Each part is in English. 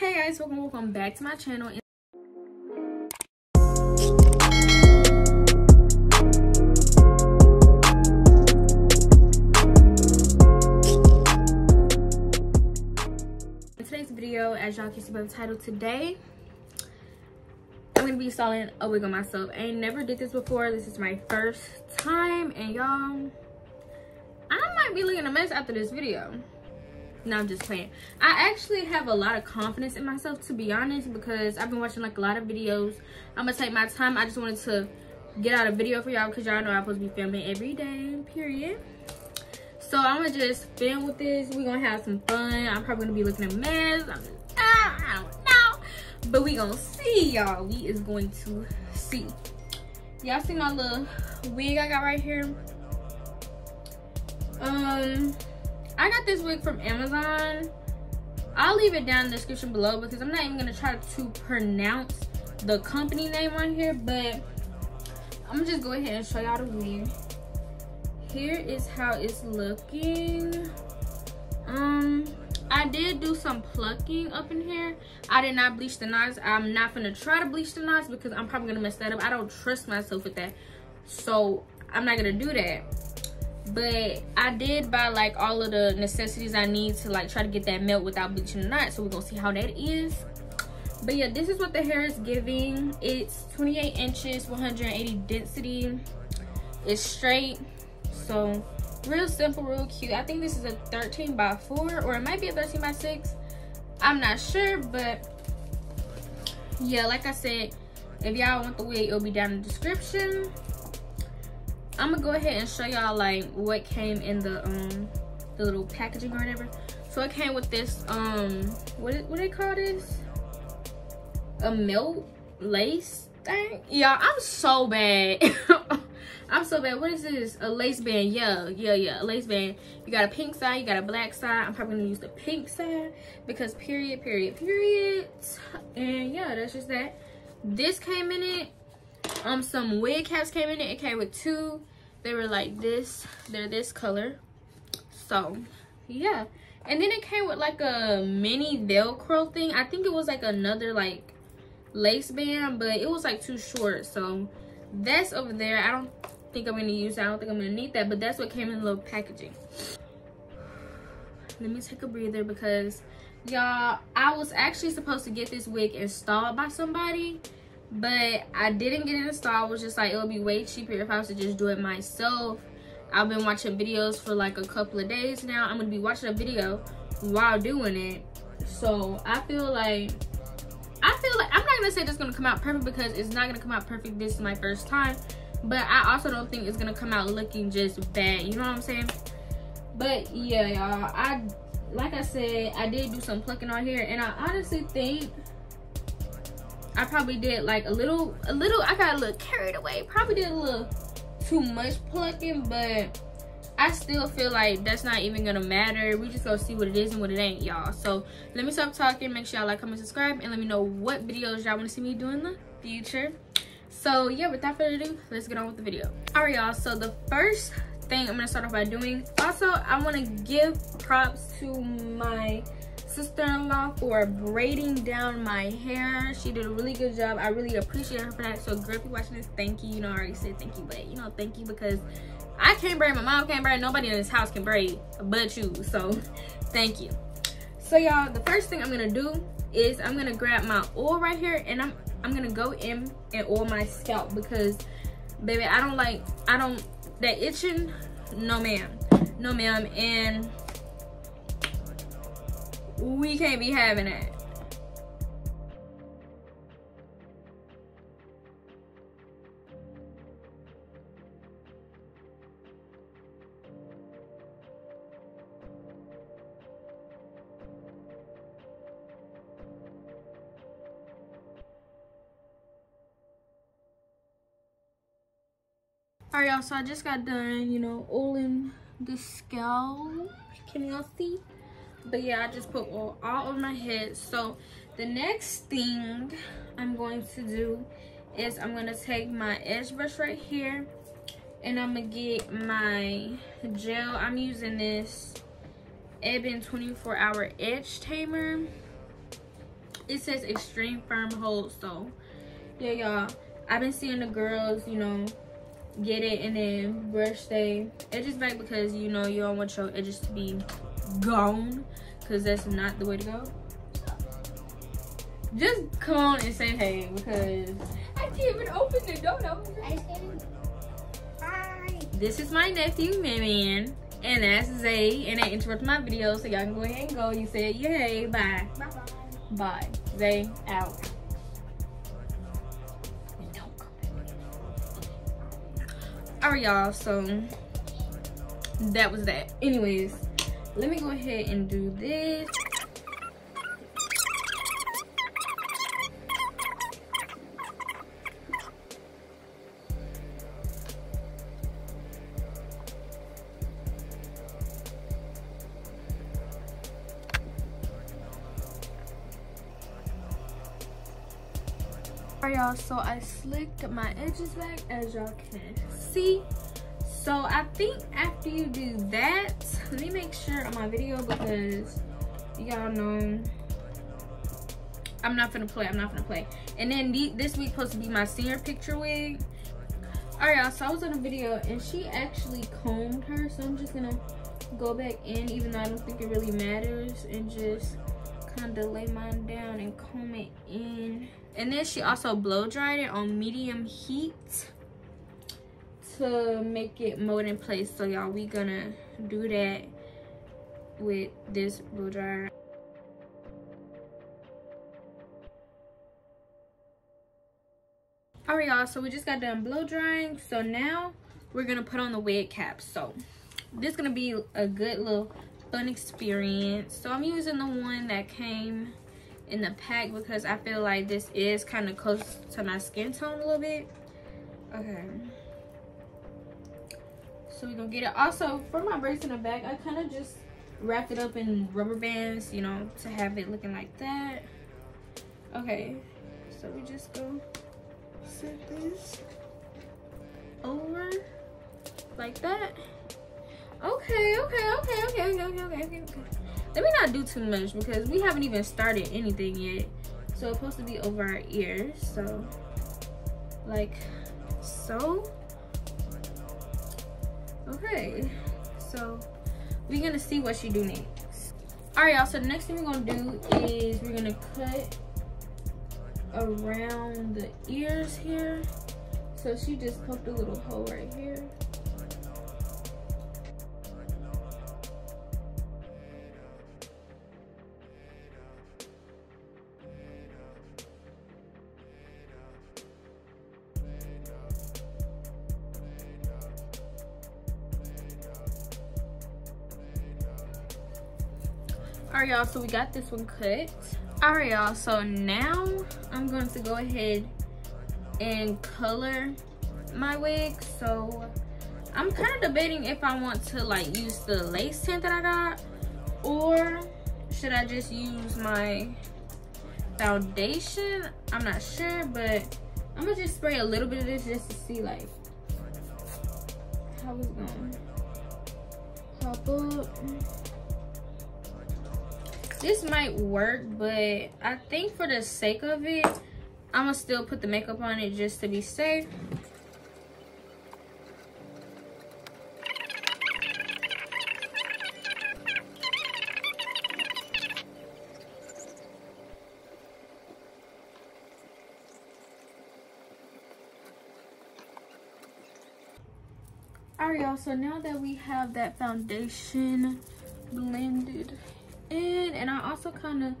hey guys welcome welcome back to my channel. In today's video as y'all can see by the title today i'm gonna be installing a wig on myself. I never did this before. This is my first time and y'all i might be looking a mess after this video no i'm just playing. I actually have a lot of confidence in myself to be honest because i've been watching like a lot of videos. I'm gonna take my time. I just wanted to get out a video for y'all because y'all know i'm supposed to be filming every day period. So i'm gonna just film with this. We're gonna have some fun. I'm probably gonna be looking a mess. I'm ah, i don't know. But we gonna see y'all. We is going to see. Y'all see my little wig i got right here? Um I got this wig from Amazon. I'll leave it down in the description below because I'm not even gonna try to pronounce the company name on here, but I'm gonna just go ahead and show y'all the wig. Here is how it's looking. Um, I did do some plucking up in here. I did not bleach the knots. I'm not gonna try to bleach the knots because I'm probably gonna mess that up. I don't trust myself with that. So I'm not gonna do that but i did buy like all of the necessities i need to like try to get that melt without bleaching the knot so we're gonna see how that is. But yeah this is what the hair is giving. It's 28 inches 180 density. It's straight. So real simple real cute. I think this is a 13 by 4 or it might be a 13 by 6 i'm not sure but yeah like i said if y'all want the wig it'll be down in the description I'm gonna go ahead and show y'all like what came in the um the little packaging or whatever. So it came with this um what what do they call this? A milk lace thing. Yeah, I'm so bad. I'm so bad. What is this? A lace band. Yeah, yeah, yeah. A lace band. You got a pink side, you got a black side. I'm probably gonna use the pink side because period, period, period. And yeah, that's just that. This came in it. Um, some wig caps came in it. It came with two. They were like this. They're this color. So yeah. And then it came with like a mini velcro thing. I think it was like another like lace band but it was like too short. So that's over there. I don't think i'm gonna use i don't think i'm gonna need that but that's what came in the little packaging. Let me take a breather because y'all i was actually supposed to get this wig installed by somebody but I didn't get it installed. I was just like, it would be way cheaper if I was to just do it myself. I've been watching videos for like a couple of days now. I'm gonna be watching a video while doing it. So I feel like, I feel like, I'm not gonna say it's gonna come out perfect because it's not gonna come out perfect. This is my first time. But I also don't think it's gonna come out looking just bad. You know what I'm saying? But yeah, y'all, I, like I said, I did do some plucking on here. And I honestly think I probably did like a little, a little, I got a little carried away. Probably did a little too much plucking, but I still feel like that's not even gonna matter. We just gonna see what it is and what it ain't, y'all. So let me stop talking. Make sure y'all like, comment, subscribe, and let me know what videos y'all wanna see me do in the future. So yeah, without further ado, let's get on with the video. All right, y'all. So the first thing I'm gonna start off by doing, also, I wanna give props to my sister-in-law for braiding down my hair. She did a really good job. I really appreciate her for that. So girl if you're watching this thank you. You know i already said thank you but you know thank you because i can't braid. My mom can't braid. Nobody in this house can braid but you. So thank you. So y'all the first thing i'm gonna do is i'm gonna grab my oil right here and i'm i'm gonna go in and oil my scalp because baby i don't like i don't that itching no ma'am. No ma'am. And we can't be having it. Alright y'all, so I just got done, you know, oiling the scalp. Can y'all see? But yeah i just put all, all over my head. So the next thing i'm going to do is i'm going to take my edge brush right here and i'm gonna get my gel. I'm using this Ebin 24 hour edge tamer. It says extreme firm hold so yeah y'all. I've been seeing the girls you know get it and then brush their edges back because you know you don't want your edges to be gone because that's not the way to go. Just come on and say hey because i can't even open the door. Hi. this is my nephew man and that's zay and I interrupt my video so y'all can go ahead and go. You said yay bye bye. Bye. Bye zay out. All right y'all so that was that. Anyways let me go ahead and do this Alright y'all, so I slicked my edges back as y'all can see. So I think after you do that, let me make sure on my video because y'all know I'm not gonna play, I'm not gonna play. And then the, this week supposed to be my senior picture wig. Alright y'all, so I was on a video and she actually combed her. So I'm just gonna go back in even though I don't think it really matters and just kind of lay mine down and comb it in and then she also blow dried it on medium heat to make it mold in place so y'all we gonna do that with this blow dryer all right y'all so we just got done blow drying so now we're gonna put on the wig cap so this is gonna be a good little fun experience so i'm using the one that came in the pack because I feel like this is kind of close to my skin tone a little bit. Okay. So we're gonna get it. Also, for my braids in the back, I kind of just wrapped it up in rubber bands, you know, to have it looking like that. Okay, so we just go set this over like that. Okay, okay, okay, okay, okay, okay, okay, okay let me not do too much because we haven't even started anything yet so it's supposed to be over our ears so like so okay so we're gonna see what she do next. All right y'all so the next thing we're gonna do is we're gonna cut around the ears here. So she just poked a little hole right here y'all so we got this one cut all right y'all so now i'm going to go ahead and color my wig. So i'm kind of debating if i want to like use the lace tint that i got or should i just use my foundation? I'm not sure but i'm gonna just spray a little bit of this just to see like how it's going pop up this might work but i think for the sake of it i'm gonna still put the makeup on it just to be safe. All right y'all so now that we have that foundation blended in and I also kind of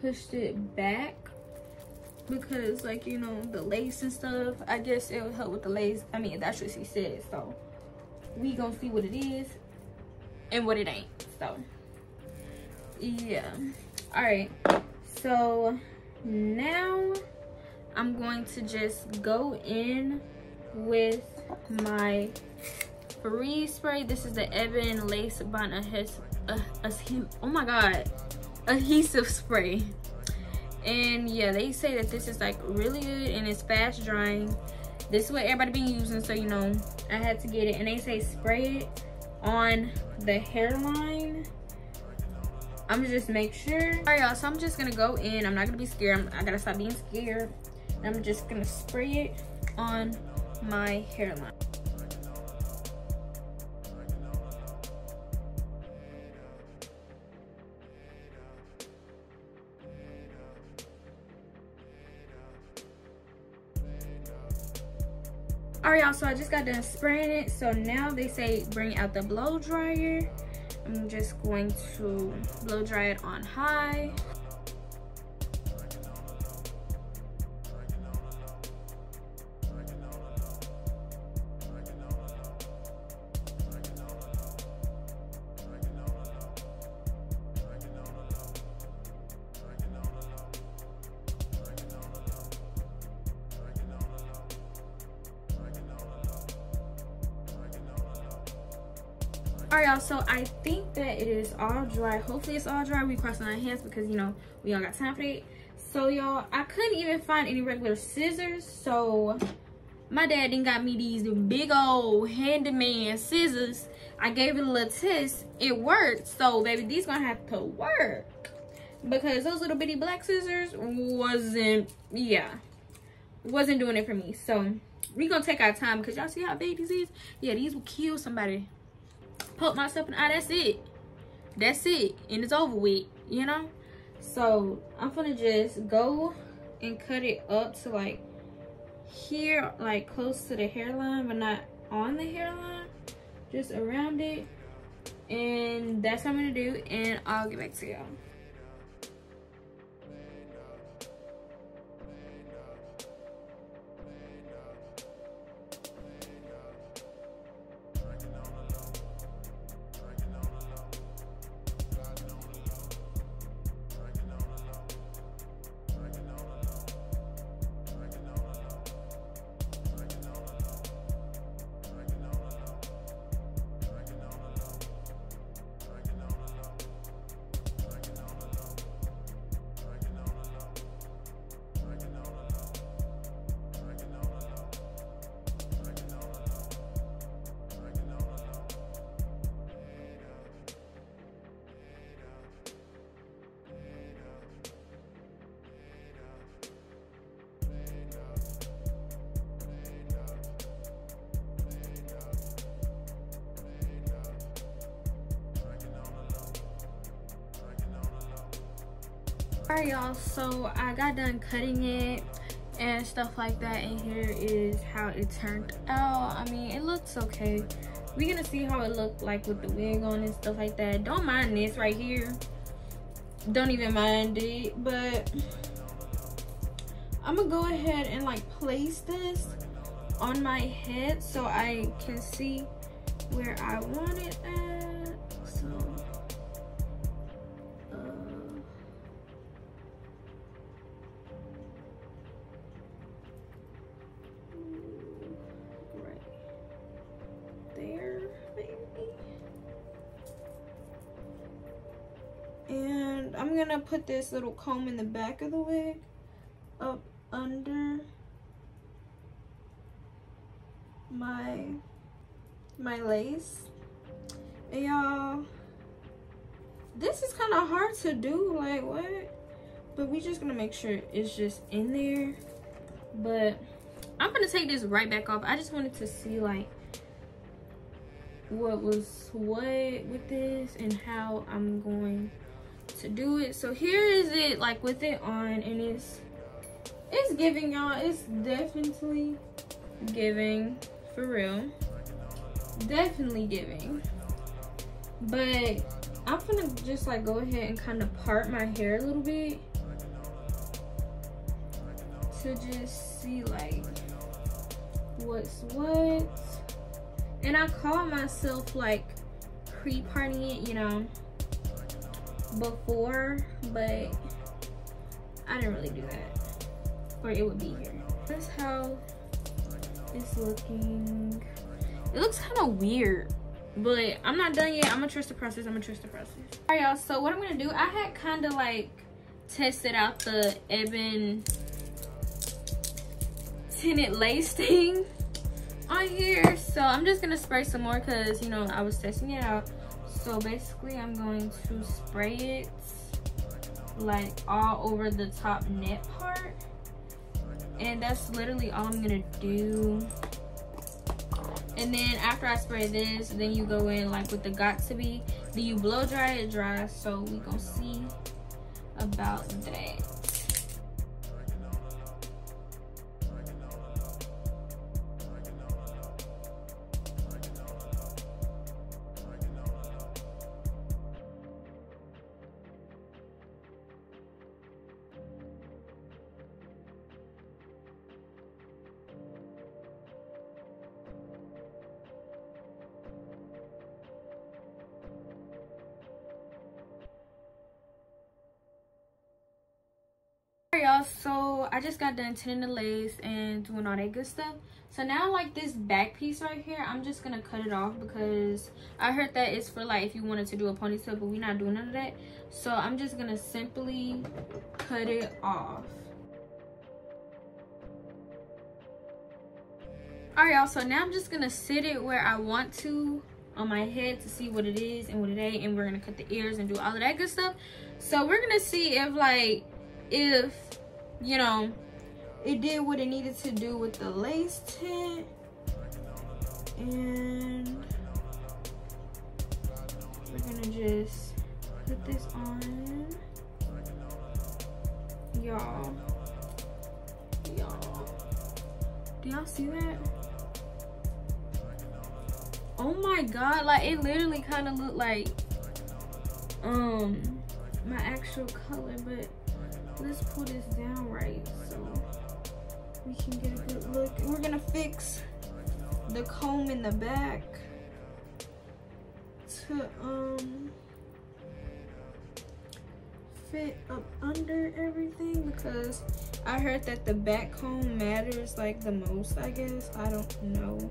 pushed it back because like you know the lace and stuff I guess it would help with the lace. I mean that's what she said so we gonna see what it is and what it ain't so. Yeah. All right so now I'm going to just go in with my freeze spray. This is the Ebin lace bond oh my god adhesive spray and yeah they say that this is like really good and it's fast drying this is what everybody been using so you know i had to get it and they say spray it on the hairline I'm just make sure. All right, y'all, so I'm just gonna go in. I'm not gonna be scared. I'm, I gotta stop being scared. I'm just gonna spray it on my hairline. All right y'all so i just got done spraying it. So now they say bring out the blow dryer. I'm just going to blow dry it on high all right y'all so i think that it is all dry. Hopefully it's all dry. We crossing our hands because you know we all got time for it. So y'all i couldn't even find any regular scissors so my dad then got me these big old handyman scissors. I gave it a little test it worked. So baby these gonna have to work because those little bitty black scissors wasn't yeah wasn't doing it for me. So we gonna take our time because y'all see how big these is? Yeah these will kill somebody poke myself in the ah, eye, that's it. That's it. And it's over with, you know? So I'm gonna just go and cut it up to like here, like close to the hairline, but not on the hairline. Just around it. And that's what I'm gonna do. And I'll get back to y'all. All right y'all. So i got done cutting it and stuff like that and here is how it turned out. I mean it looks okay. We're gonna see how it looked like with the wig on and stuff like that. Don't mind this right here. Don't even mind it but i'm gonna go ahead and like place this on my head so i can see where i want it at I'm gonna put this little comb in the back of the wig up under my my lace. And y'all this is kind of hard to do like what? But we just gonna make sure it's just in there. But I'm gonna take this right back off. I just wanted to see like what was what with this and how I'm going to do it. So here is it like with it on and it's it's giving y'all. It's definitely giving for real. Definitely giving. But i'm gonna just like go ahead and kind of part my hair a little bit to just see like what's what. And i call myself like pre-parting it you know before, but I didn't really do that. Or it would be here. That's how it's looking. It looks kind of weird, but I'm not done yet. I'm gonna trust the process. I'm gonna trust the process. All right, y'all. So what I'm gonna do, I had kind of like tested out the Ebin tinted lace thing on here. So I'm just gonna spray some more because, you know, I was testing it out. So basically I'm going to spray it like all over the top net part. And that's literally all I'm gonna do. And then after I spray this, then you go in like with the got to be Then you blow dry it dry. So we gonna see about that. Y'all. So i just got done tinting the lace and doing all that good stuff. So now like this back piece right here i'm just gonna cut it off because i heard that it's for like if you wanted to do a ponytail but we're not doing none of that. So i'm just gonna simply cut it off. All right y'all. So now i'm just gonna sit it where i want to on my head to see what it is and what it ain't and we're gonna cut the ears and do all of that good stuff. So we're gonna see if like if you know it did what it needed to do with the lace tint and we're gonna just put this on y'all. Y'all. Do y'all see that? Oh my god like it literally kind of looked like um my actual color but let's pull this down right so we can get a good look. We're gonna fix the comb in the back to um fit up under everything because I heard that the back comb matters like the most I guess. I don't know.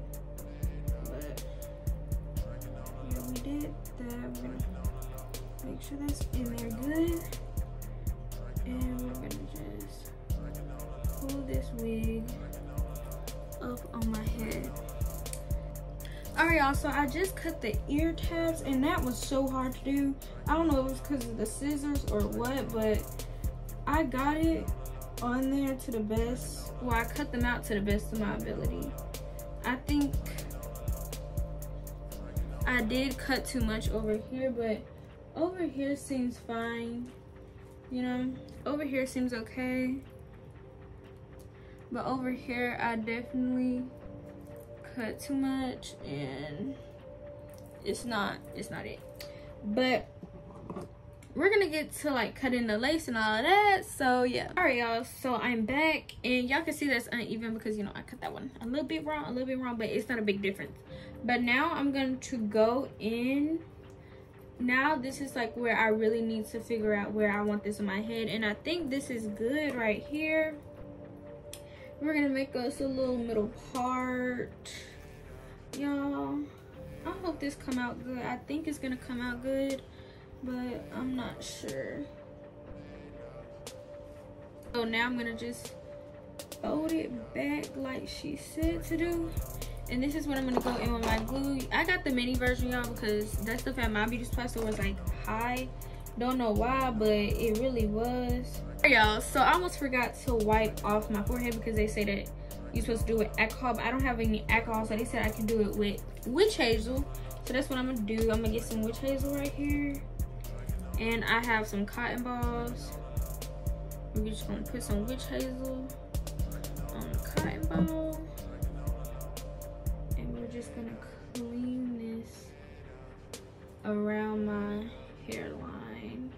But yeah we did that. Make sure that's in there good and we're gonna just pull this wig up on my head. All right y'all so i just cut the ear tabs and that was so hard to do. I don't know if it was because of the scissors or what but i got it on there to the best well i cut them out to the best of my ability. I think i did cut too much over here but over here seems fine you know? Over here seems okay. But over here i definitely cut too much and it's not it's not it. But we're gonna get to like cutting the lace and all of that so yeah. All right y'all. So i'm back and y'all can see that's uneven because you know i cut that one a little bit wrong a little bit wrong but it's not a big difference. But now i'm going to go in now this is like where I really need to figure out where I want this in my head and I think this is good right here. We're gonna make us a little middle part y'all. I hope this come out good. I think it's gonna come out good but I'm not sure. So now I'm gonna just fold it back like she said to do and this is what i'm gonna go in with my glue. I got the mini version y'all because that stuff at my beauty supply store was like high. Don't know why but it really was. Y'all so i almost forgot to wipe off my forehead because they say that you're supposed to do it with alcohol but i don't have any alcohol so they said i can do it with witch hazel. So that's what i'm gonna do. I'm gonna get some witch hazel right here. And i have some cotton balls. We're just gonna put some witch hazel on the cotton ball gonna clean this around my hairline.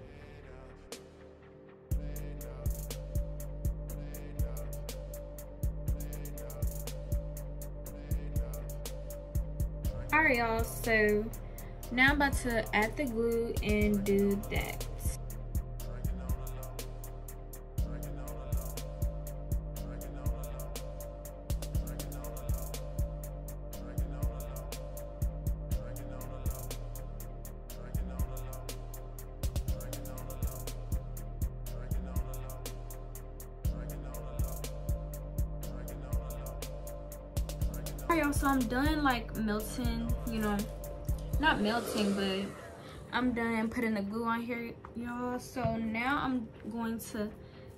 Alright y'all, so now I'm about to add the glue and do that. Y'all so i'm done like melting you know not melting but I'm done putting the glue on here, y'all. So now I'm going to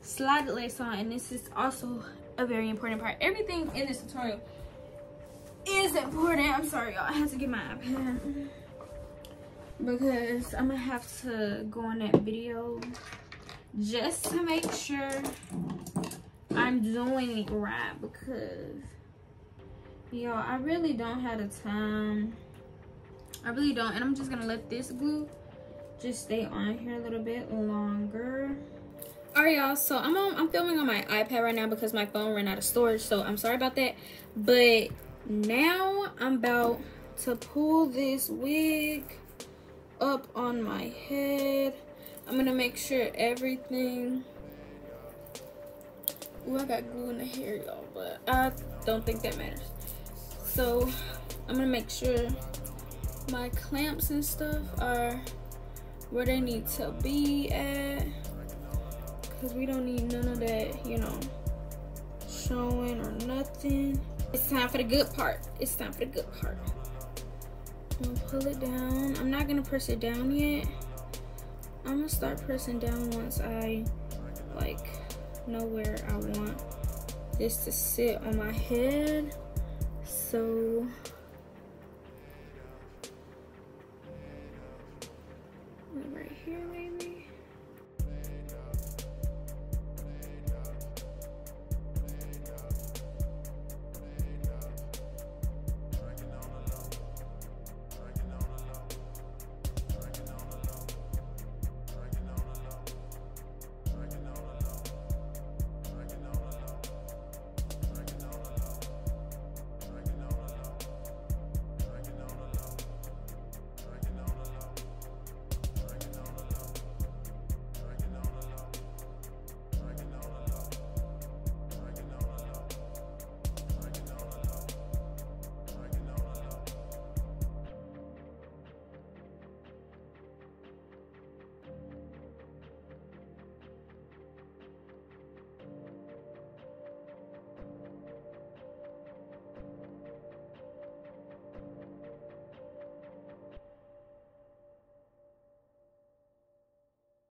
slide the lace on. And this is also a very important part. Everything in this tutorial is important. I'm sorry, y'all. I have to get my iPad. Because I'm to have to go on that video just to make sure I'm doing it right. Because, y'all, I really don't have the time I really don't. And I'm just gonna let this glue just stay on here a little bit longer. All right, y'all. So I'm on, I'm filming on my iPad right now because my phone ran out of storage. So I'm sorry about that. But now I'm about to pull this wig up on my head. I'm gonna make sure everything. Ooh, I got glue in the hair, y'all, but I don't think that matters. So I'm gonna make sure my clamps and stuff are where they need to be at. Because we don't need none of that you know showing or nothing. It's time for the good part. It's time for the good part. I'm gonna pull it down. I'm not gonna press it down yet. I'm gonna start pressing down once I like know where I want this to sit on my head so